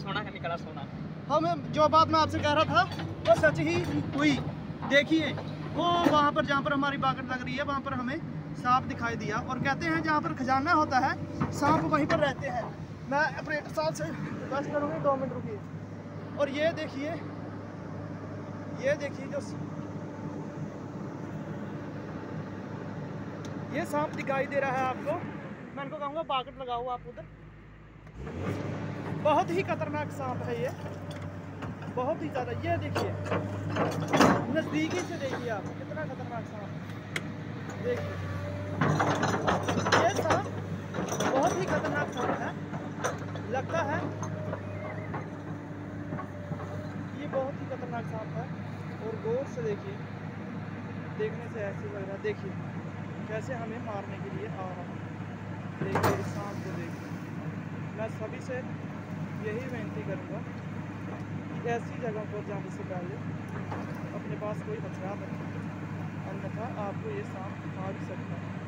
सोना का निकला सोना। हम जो बात मैं आपसे कह रहा था, वो सच ही हुई। देखिए, वो वहाँ पर, जहाँ पर हमारी बागट लग रही है, वहाँ पर हमें सांप दिखाई दिया। और कहते हैं, जहाँ पर खजाना होता है, सांप वहीं पर रहते हैं। मैं ऑपरेटर साहब से बस करूँगी, दो मिनट रुकिए। और ये देखिए ये देखिए जो ये सांप दिखाई दे रहा है आपको। मैं इनको कहूँगा बागट लगाओ आप उधर। बहुत ही खतरनाक सांप है ये। बहुत ही ज़्यादा। ये देखिए। नज़दीकी से देखिए आप, कितना खतरनाक सांप देखिए। ये सांप बहुत ही खतरनाक सांप है। लगता है ये बहुत ही खतरनाक सांप है। और गौर से देखिए। देखने से ऐसे लग रहा है। देखिए, कैसे हमें मारने के लिए आ रहा है। देखिए। मैं सभी से यही विनती करूँगा कि ऐसी जगहों पर जाने से पहले अपने पास कोई हथियार रखें। अन्यथा आपको ये सांप मार सकता है।